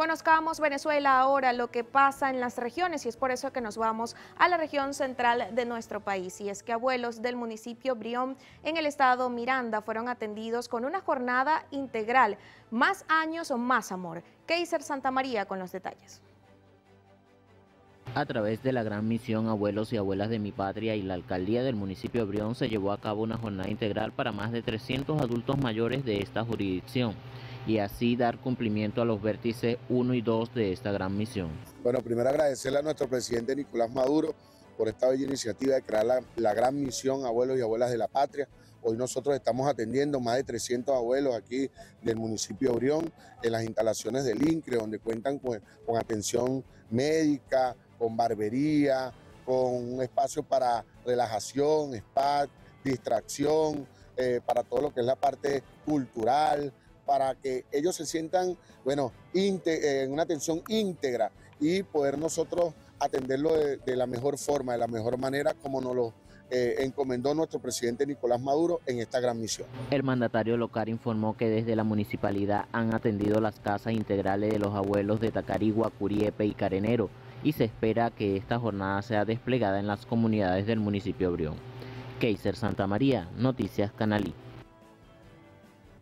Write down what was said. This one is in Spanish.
Conozcamos Venezuela ahora, lo que pasa en las regiones y es por eso que nos vamos a la región central de nuestro país. Y es que abuelos del municipio Brión en el estado Miranda fueron atendidos con una jornada integral. Más años o más amor. Keiser Santa María con los detalles. A través de la gran misión Abuelos y Abuelas de mi Patria y la alcaldía del municipio de Brión se llevó a cabo una jornada integral para más de 300 adultos mayores de esta jurisdicción y así dar cumplimiento a los vértices 1 y 2 de esta gran misión. Bueno, primero agradecerle a nuestro presidente Nicolás Maduro por esta bella iniciativa de crear la, gran misión Abuelos y Abuelas de la Patria. Hoy nosotros estamos atendiendo más de 300 abuelos aquí del municipio de Orión, en las instalaciones del INCRE, donde cuentan con, atención médica, con barbería, con un espacio para relajación, spa, distracción, eh, para todo lo que es la parte cultural, para que ellos se sientan, bueno, eh, en una atención íntegra y poder nosotros atenderlo de, la mejor forma, de la mejor manera, como nos lo eh, encomendó nuestro presidente Nicolás Maduro en esta gran misión. El mandatario local informó que desde la municipalidad han atendido las casas integrales de los abuelos de Tacarigua, Curiepe y Carenero y se espera que esta jornada sea desplegada en las comunidades del municipio Brión. Keiser Santa María, Noticias Canalí.